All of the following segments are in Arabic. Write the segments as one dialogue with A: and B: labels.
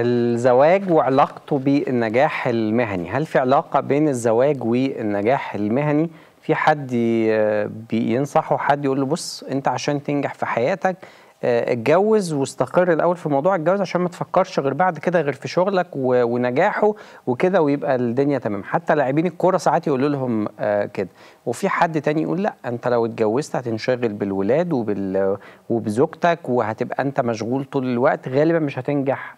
A: الزواج وعلاقته بالنجاح المهني. هل في علاقة بين الزواج والنجاح المهني؟ في حد بينصحه حد يقول له بص انت عشان تنجح في حياتك آه، اتجوز واستقر الأول في موضوع الجواز عشان ما تفكرش غير بعد كده غير في شغلك ونجاحه وكده ويبقى الدنيا تمام. حتى لاعبين الكورة ساعات يقولوا لهم آه، كده. وفي حد تاني يقول لا انت لو اتجوزت هتنشغل بالولاد وبزوجتك وهتبقى انت مشغول طول الوقت غالبا مش هتنجح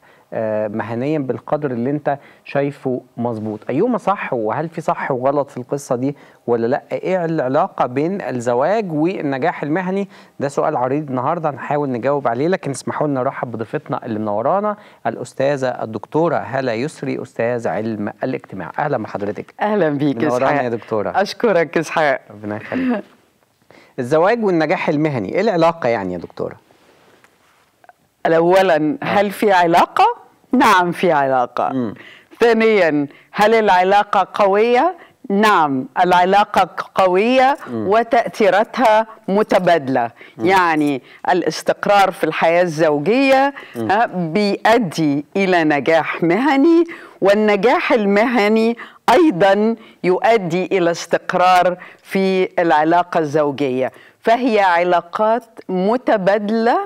A: مهنيا بالقدر اللي انت شايفه مظبوط. ايهما صح وهل في صح وغلط في القصة دي ولا لأ؟ إيه العلاقة بين الزواج والنجاح المهني؟ ده سؤال عريض النهارده هنحاول نجاوب عليه لكن اسمحوا لنا نرحب بضيفتنا اللي منورانا الأستاذة الدكتورة هاله يسري أستاذ علم الاجتماع. أهلا بحضرتك.
B: أهلا بيك
A: منورانا يا دكتورة.
B: أشكرك إسحاق.
A: ربنا يخليك. الزواج والنجاح المهني إيه العلاقة يعني يا دكتورة؟
B: اولا هل في علاقة؟ نعم في علاقة.
A: مم.
B: ثانيا هل العلاقة قوية؟ نعم العلاقة قوية وتأثيراتها متبادلة. يعني الاستقرار في الحياة الزوجية ها، بيؤدي إلى نجاح مهني والنجاح المهني أيضا يؤدي إلى استقرار في العلاقة الزوجية. فهي علاقات متبادلة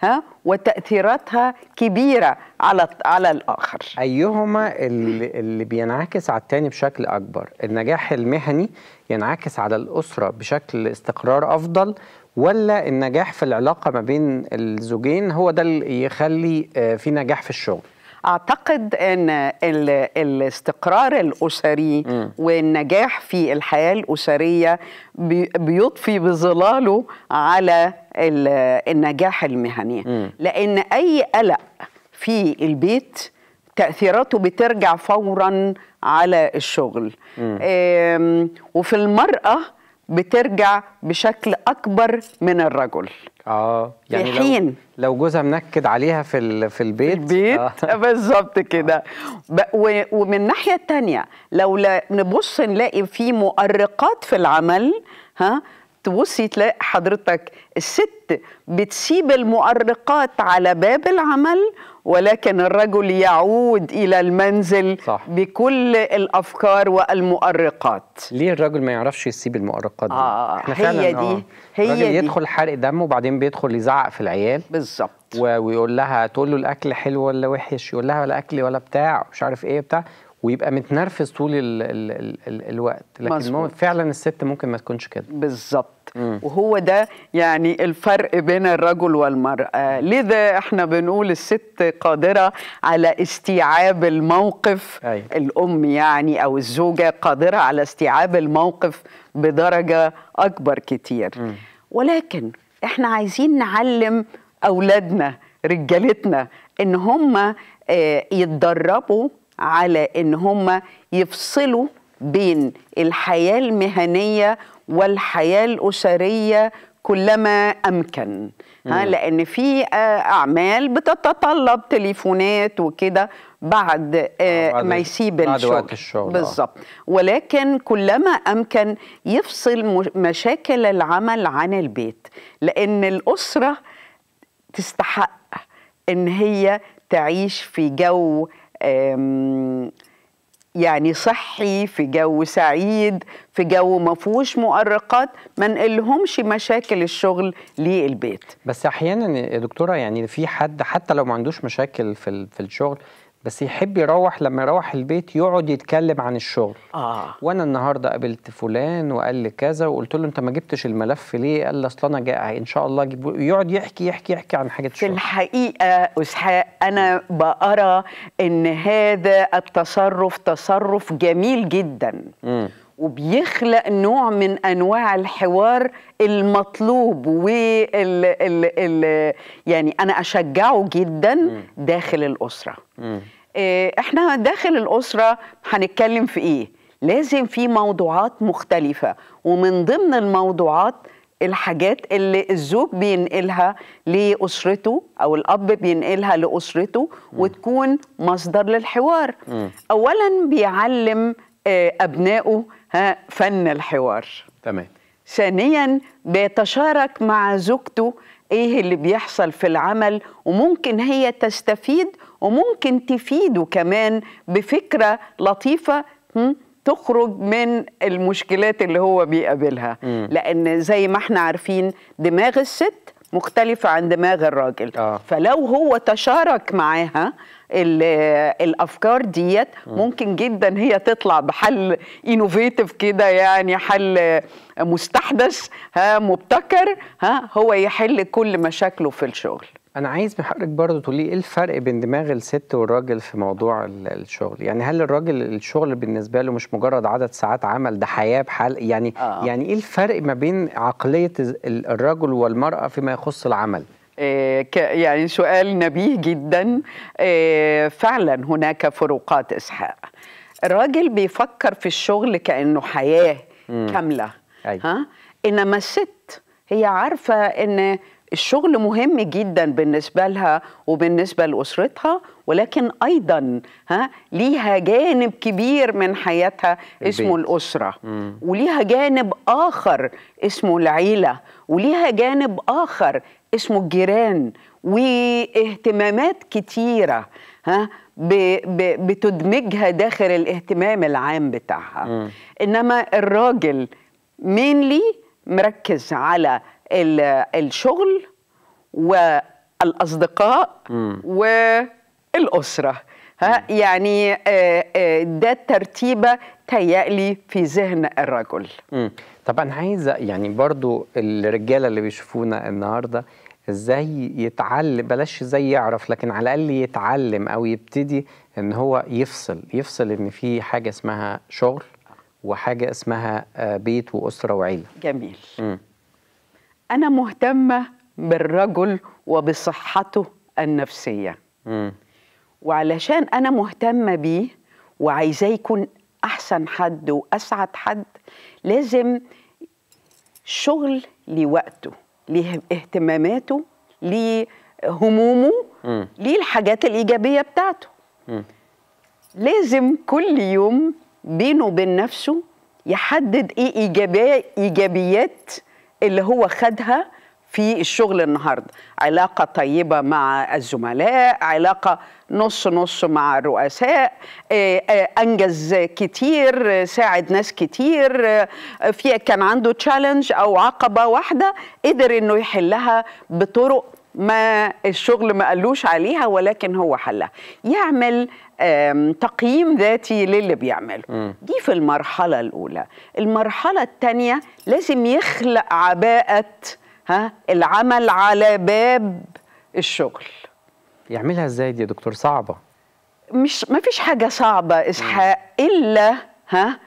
B: ها وتأثيراتها كبيرة على على الآخر.
A: أيهما اللي, اللي بينعكس على التاني بشكل أكبر؟ النجاح المهني ينعكس على الأسرة بشكل استقرار أفضل ولا النجاح في العلاقة ما بين الزوجين هو ده اللي يخلي آه، في نجاح في الشغل؟
B: أعتقد إن ال- الاستقرار الأسري
A: مم.
B: والنجاح في الحياة الأسرية بي- بيضفي بظلاله على النجاح المهني
A: مم.
B: لأن أي قلق في البيت تأثيراته بترجع فورا على الشغل. وفي المرأة بترجع بشكل أكبر من الرجل.
A: آه
B: في
A: لو-
B: حين.
A: لو جوزها منكد عليها في ال- في البيت؟
B: البيت؟
A: آه.
B: بالظبط كده. ب- و- ومن الناحية التانية لو نبص نلاقي في مؤرقات في العمل ها تبصي تلاقي حضرتك الست بتسيب المؤرقات على باب العمل ولكن الرجل يعود إلى المنزل
A: صح.
B: بكل الأفكار والمؤرقات
A: ليه الراجل ما يعرفش يسيب المؤرقات دي؟
B: آه،
A: إحنا
B: هي
A: فعلاً،
B: دي-
A: آه.
B: هي
A: الراجل
B: دي.
A: يدخل حرق دم وبعدين بيدخل يزعق في العيال
B: بالظبط
A: ويقول لها تقول له الأكل حلو ولا وحش يقول لها ولا أكل ولا بتاع مش عارف إيه بتاع ويبقى متنرفز طول ال ال ال ال الوقت لكن. فعلا الست ممكن ما تكونش كده
B: بالظبط. وهو ده يعني الفرق بين الرجل والمرأة لذا إحنا بنقول الست قادرة على استيعاب الموقف
A: أيوة.
B: الأم يعني أو الزوجة قادرة على استيعاب الموقف بدرجة أكبر كتير
A: مم.
B: ولكن إحنا عايزين نعلم أولادنا رجالتنا إن هم آه، يتدربوا على إن هم يفصلوا بين الحياة المهنية والحياة الأسرية كلما أمكن ها. لأن في آه، أعمال بتتطلب تليفونات وكده بعد آه،
A: بعد-
B: ما يسيب
A: بعد
B: الشغل
A: وقت الشغل، آه.
B: بالظبط ولكن كلما أمكن يفصل مش- مشاكل العمل عن البيت لأن الأسرة تستحق إن هي تعيش في جو يعني صحي في جو سعيد في جو ما فيهوش مؤرقات ما نقلهمش مشاكل الشغل للبيت.
A: بس أحيانا يا دكتورة يعني في حد حتى لو ما عندوش مشاكل في في الشغل بس يحب يروح لما يروح البيت يقعد يتكلم عن الشغل.
B: آه.
A: وأنا النهارده قابلت فلان وقال لي كذا وقلت له أنت ما جبتش الملف ليه؟ قال لي أصل أنا جاي إن شاء الله اجيبه يقعد يحكي يحكي يحكي عن حاجة
B: في
A: الشغل.
B: الحقيقة أسحاق أنا بأرى أن هذا التصرف تصرف جميل جدا.
A: مم.
B: وبيخلق نوع من أنواع الحوار المطلوب وال ال ال يعني أنا أشجعه جدا داخل الأسرة.
A: مم.
B: إيه، إحنا داخل الأسرة هنتكلم في إيه؟ لازم في موضوعات مختلفة ومن ضمن الموضوعات الحاجات اللي الزوج بينقلها لأسرته أو الأب بينقلها لأسرته وتكون مصدر للحوار.
A: مم.
B: اولا بيعلم آه، أبنائه ها فن الحوار.
A: تمام.
B: ثانيا بيتشارك مع زوجته إيه اللي بيحصل في العمل وممكن هي تستفيد وممكن تفيده كمان بفكرة لطيفة هم، تخرج من المشكلات اللي هو بيقابلها. لأن زي ما إحنا عارفين دماغ الست مختلفة عن دماغ الراجل
A: آه.
B: فلو هو تشارك معاها ال- الأفكار ديت ممكن جدا هي تطلع بحل انوفيتيف كده يعني حل مستحدث ها مبتكر ها هو يحل كل مشاكله في الشغل
A: أنا عايز من حضرتك برضه تقولي إيه الفرق بين دماغ الست والراجل في موضوع ال- الشغل يعني هل الراجل الشغل بالنسبة له مش مجرد عدد ساعات عمل ده حياة بحال يعني
B: آه.
A: يعني إيه الفرق ما بين عقلية ال- الرجل والمرأة فيما يخص العمل
B: آه، يعني سؤال نبيه جدا آه، فعلا هناك فروقات إسحاق الراجل بيفكر في الشغل كأنه
A: حياة.
B: كاملة
A: أيوة.
B: ها إنما الست هي عارفة إن الشغل مهم جدا بالنسبة لها وبالنسبة لأسرتها ولكن أيضا ها ليها جانب كبير من حياتها اسمه
A: البيت.
B: الأسرة
A: مم.
B: وليها جانب آخر اسمه العيلة وليها جانب آخر اسمه الجيران واهتمامات كتيرة ها بتدمجها داخل الاهتمام العام بتاعها
A: مم.
B: إنما الراجل مينلي مركز على الشغل والأصدقاء
A: مم.
B: والأسرة ها يعني آه، آه، ده الترتيبة تيألي في ذهن الرجل
A: مم. طب أنا عايز يعني برضو الرجالة اللي بيشوفونا النهارده إزاي يتعلم بلاش إزاي يعرف لكن على الأقل يتعلم أو يبتدي إن هو يفصل يفصل إن في حاجة اسمها شغل وحاجة اسمها آه، بيت وأسرة وعيلة
B: جميل
A: مم.
B: أنا مهتمة بالرجل وبصحته النفسية
A: مم.
B: وعلشان أنا مهتمة بيه وعايزاه يكون أحسن حد وأسعد حد لازم شغل لوقته ليه اهتماماته ليه همومه. ليه الحاجات الإيجابية بتاعته
A: مم.
B: لازم كل يوم بينه وبين نفسه يحدد إيه إيجابيات اللي هو خدها في الشغل النهارده. علاقة طيبة مع الزملاء علاقة نص نص مع الرؤساء آه، آه، أنجز كتير ساعد ناس كتير آه، في كان عنده تشالنج أو عقبة واحدة قدر إنه يحلها بطرق ما الشغل ما قالوش عليها ولكن هو حلها. يعمل تقييم ذاتي للي بيعمله.
A: مم.
B: دي في المرحلة الأولى. المرحلة الثانية لازم يخلق عباءة ها العمل على باب الشغل.
A: يعملها إزاي دي يا دكتور؟ صعبة.
B: مش ما فيش حاجة صعبة إسحاق. إلا ها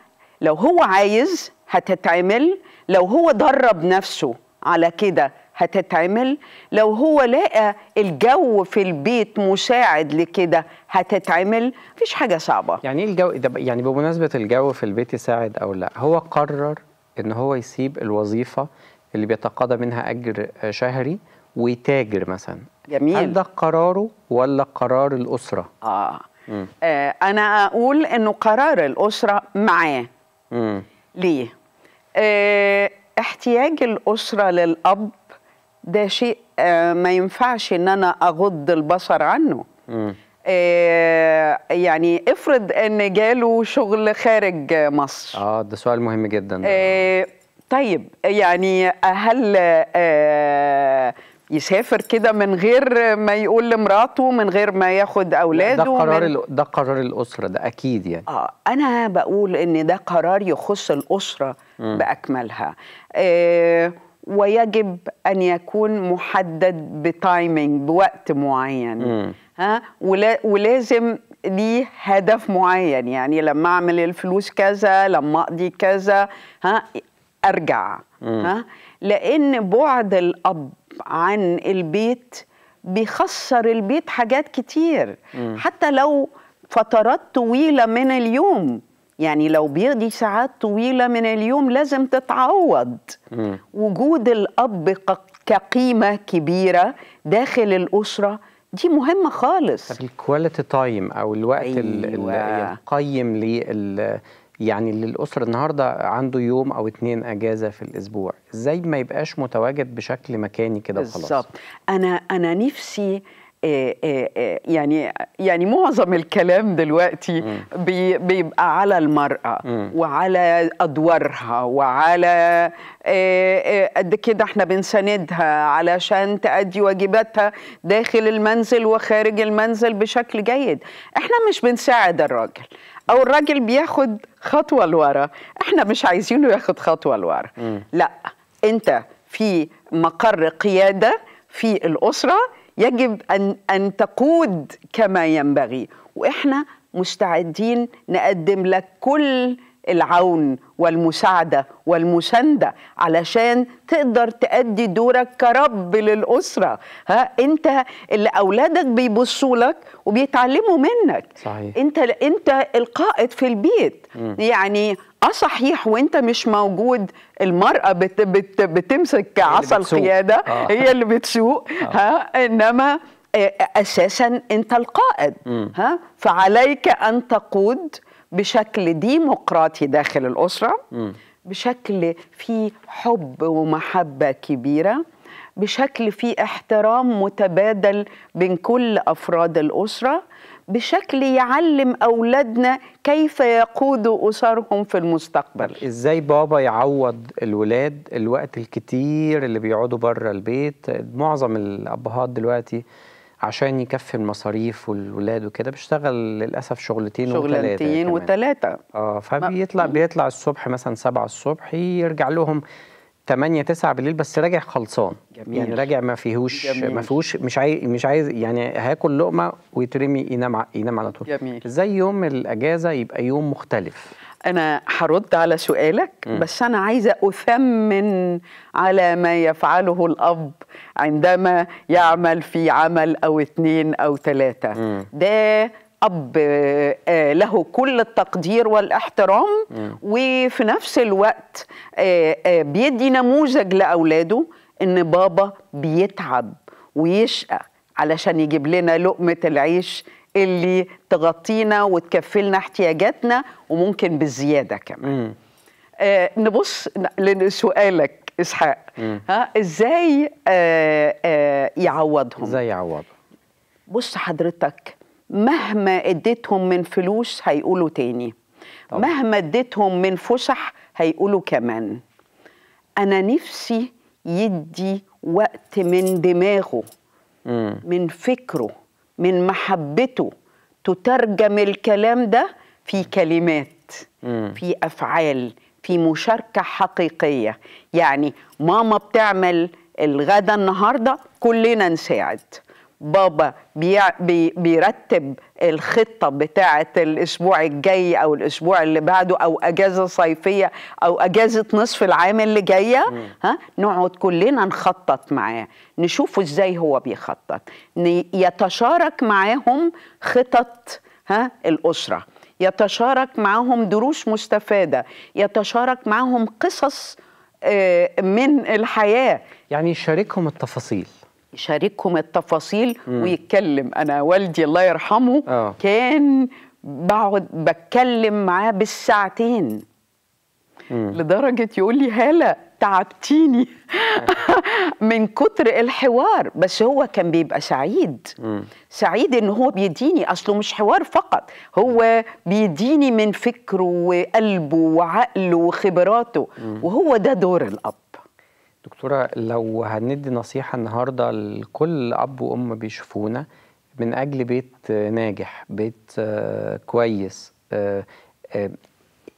B: لو هو عايز هتتعمل لو هو درب نفسه على كده هتتعمل لو هو لقى الجو في البيت مساعد لكده هتتعمل مفيش حاجة صعبة
A: يعني إيه الجو ده يعني بمناسبة الجو في البيت يساعد أو لأ هو قرر إن هو يسيب الوظيفة اللي بيتقاضى منها أجر شهري ويتاجر مثلا
B: جميل.
A: هل ده قراره ولا قرار
B: الأسرة.
A: مم.
B: آه أنا أقول إنه قرار الأسرة معاه
A: امم
B: ليه؟ آه احتياج الأسرة للأب ده شيء آه ما ينفعش إن أنا أغض البصر عنه. آه يعني افرض إن جاله شغل خارج مصر.
A: آه ده سؤال مهم جدا.
B: آه طيب يعني هل آه يسافر كده من غير ما يقول لمراته من غير ما ياخد اولاده
A: ده قرار
B: من
A: ده قرار الأسرة ده أكيد يعني.
B: آه أنا بقول إن ده قرار يخص الأسرة
A: مم.
B: بأكملها. آه ويجب أن يكون محدد بتايمينج بوقت معين. ها؟ ولا ولازم ليه هدف معين. يعني لما أعمل الفلوس كذا لما أقضي كذا ها؟
A: أرجع.
B: ها؟ لأن بعد الأب عن البيت بيخسر البيت حاجات كتير. حتى لو فترات طويلة من اليوم. يعني لو بيقضي ساعات طويلة من اليوم لازم تتعوض. وجود الأب كقيمة كبيرة داخل الأسرة دي مهمة خالص.
A: طب ال quality time أو الوقت ال- ال-
B: أيوة.
A: القيم لل يعني للأسرة النهارده عنده يوم أو اتنين أجازة في الأسبوع. إزاي ما يبقاش متواجد بشكل مكاني كده وخلاص؟
B: بالظبط. أنا أنا نفسي يعني يعني معظم الكلام دلوقتي بي بيبقى على المرأة. وعلى أدوارها وعلى قد كده إحنا بنساندها علشان تأدي واجباتها داخل المنزل وخارج المنزل بشكل جيد. إحنا مش بنساعد الراجل أو الراجل بياخد خطوة لورا. إحنا مش عايزينه ياخد خطوة لورا. لا أنت في مقر قيادة في الأسرة يجب أن أن تقود كما ينبغي. وإحنا مستعدين نقدم لك كل العون والمساعدة والمساندة علشان تقدر تأدي دورك كرب للأسرة ها أنت اللي أولادك بيبصوا لك وبيتعلموا منك
A: صحيح.
B: أنت أنت القائد في البيت يعني آه صحيح وانت مش موجود المرأة بت بت بتمسك عصا
A: بتسوق.
B: القيادة
A: آه.
B: هي اللي بتسوق ها انما آه، أساسا انت القائد
A: مم.
B: ها فعليك أن تقود بشكل ديمقراطي داخل الأسرة
A: مم.
B: بشكل فيه حب ومحبة كبيرة بشكل فيه احترام متبادل بين كل أفراد الأسرة بشكل يعلم أولادنا كيف يقودوا أسرهم في المستقبل
A: إزاي بابا يعوض الولاد الوقت الكتير اللي بيقعدوا بره البيت معظم الأبهات دلوقتي عشان يكفي المصاريف والولاد وكده بيشتغل للأسف شغلتين وثلاثه
B: شغلانتين
A: كمان.
B: وثلاثه
A: آه فبيطلع بيطلع الصبح مثلا 7 الصبح يرجع لهم 8 9 بالليل بس راجع خلصان
B: جميل.
A: يعني راجع ما فيهوش
B: جميل.
A: ما فيهوش مش عايز مش عايز يعني هاكل لقمة ويترمي ينام ينام على طول
B: جميل.
A: إزاي يوم الأجازة يبقى يوم مختلف
B: أنا هرد على سؤالك
A: مم.
B: بس أنا عايزة أثمن على ما يفعله الأب عندما يعمل في عمل أو اتنين أو تلاتة
A: مم.
B: ده أب آه، له كل التقدير والإحترام وفي نفس الوقت آه، آه، بيدي نموذج لأولاده إن بابا بيتعب ويشقى علشان يجيب لنا لقمة العيش اللي تغطينا وتكفلنا احتياجاتنا وممكن بالزيادة كمان. آه نبص لسؤالك إسحاق.
A: مم.
B: ها إزاي آه آه يعوضهم؟
A: إزاي يعوض
B: بص حضرتك مهما اديتهم من فلوس هيقولوا تاني.
A: طبعا.
B: مهما اديتهم من فسح هيقولوا كمان. أنا نفسي يدي وقت من دماغه
A: امم
B: من فكره من محبته تترجم الكلام ده في كلمات
A: مم.
B: في أفعال في مشاركة حقيقية. يعني ماما بتعمل الغدا النهارده كلنا نساعد. بابا بيع بي بيرتب الخطة بتاعه الأسبوع الجاي أو الأسبوع اللي بعده أو أجازة صيفية أو أجازة نصف العام اللي جاية ها؟ نقعد كلنا نخطط معاه نشوف إزاي هو بيخطط يتشارك معاهم خطط ها؟ الأسرة يتشارك معاهم دروس مستفادة يتشارك معاهم قصص آه، من الحياة.
A: يعني يشاركهم التفاصيل.
B: يشاركهم التفاصيل ويتكلم. أنا والدي الله يرحمه
A: آه.
B: كان بقعد بتكلم معاه بالساعتين.
A: مم.
B: لدرجة يقول لي هالة تعبتيني. من كتر الحوار. بس هو كان بيبقى سعيد.
A: مم.
B: سعيد إن هو بيديني. أصله مش حوار فقط. هو بيديني من فكره وقلبه وعقله وخبراته. وهو ده دور الأب.
A: دكتورة لو هندي نصيحة النهاردة لكل أب وأم بيشوفونا من أجل بيت ناجح بيت آه، كويس آه، آه،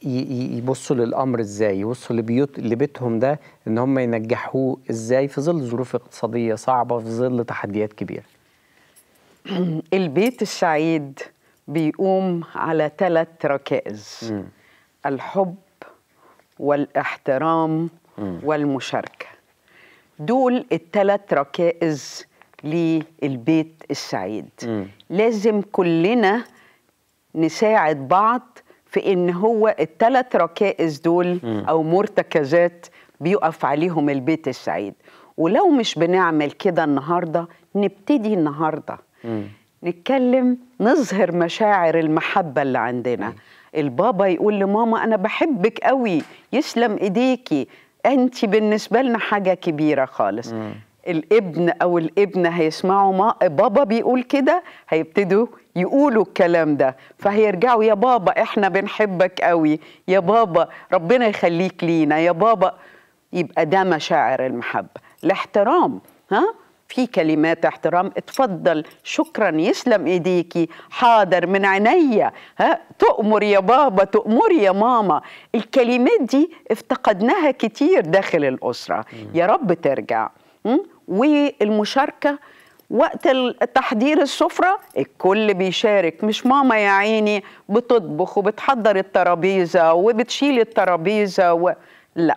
A: يبصوا للأمر إزاي يبصوا لبيوت لبيتهم ده إن هم ينجحوه إزاي في ظل ظروف اقتصادية صعبة في ظل تحديات كبيرة
B: البيت السعيد بيقوم على ثلاث ركائز. الحب
A: والإحترام.
B: والمشاركة دول الثلاث ركائز للبيت السعيد
A: مم.
B: لازم كلنا نساعد بعض في إن هو الثلاث ركائز دول
A: مم.
B: أو مرتكزات بيقف عليهم البيت السعيد ولو مش بنعمل كده النهارده نبتدي النهارده
A: مم.
B: نتكلم نظهر مشاعر المحبة اللي عندنا البابا يقول لماما أنا بحبك قوي يسلم إيديكي أنت بالنسبة لنا حاجة كبيرة خالص.
A: مم.
B: الابن أو الابنة هيسمعوا ما بابا بيقول كده هيبتدوا يقولوا الكلام ده. فهيرجعوا يا بابا إحنا بنحبك قوي يا بابا ربنا يخليك لينا. يا بابا يبقى ده مشاعر المحبة. الاحترام ها؟ في كلمات احترام. اتفضل. شكرا. يسلم ايديكي حاضر. من عينيا ها تؤمر يا بابا تؤمر يا ماما. الكلمات دي افتقدناها كتير داخل الأسرة. يا رب ترجع. م? والمشاركة وقت تحضير السفرة الكل بيشارك. مش ماما يا عيني. بتطبخ وبتحضر الترابيزة وبتشيل الترابيزة و... لا.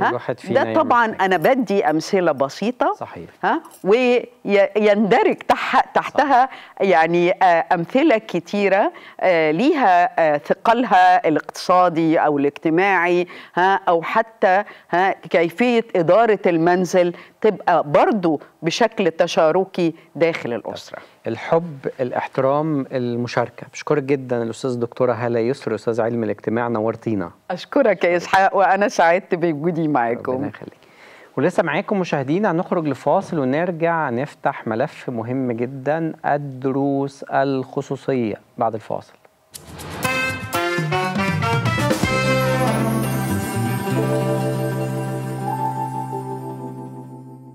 B: ها؟
A: واحد فينا
B: ده
A: يعمل
B: طبعا. أنا بدي أمثلة بسيطة
A: صحيح.
B: ها ويندرج تح تحتها يعني آه، أمثلة كتيرة آه، ليها آه، ثقلها الاقتصادي أو الاجتماعي ها أو حتى ها كيفية إدارة المنزل تبقى برضو بشكل تشاركي داخل الأسرة
A: الحب الاحترام المشاركة. بشكرك جدا الأستاذ الدكتوره هالة يسر أستاذ علم الاجتماع نورتينا
B: أشكرك يا إسحاق وأنا سعدت بوجودي معاكم.
A: ربنا يخليك. ولسه معاكم مشاهدينا هنخرج لفاصل ونرجع نفتح ملف مهم جدا الدروس الخصوصية بعد الفاصل.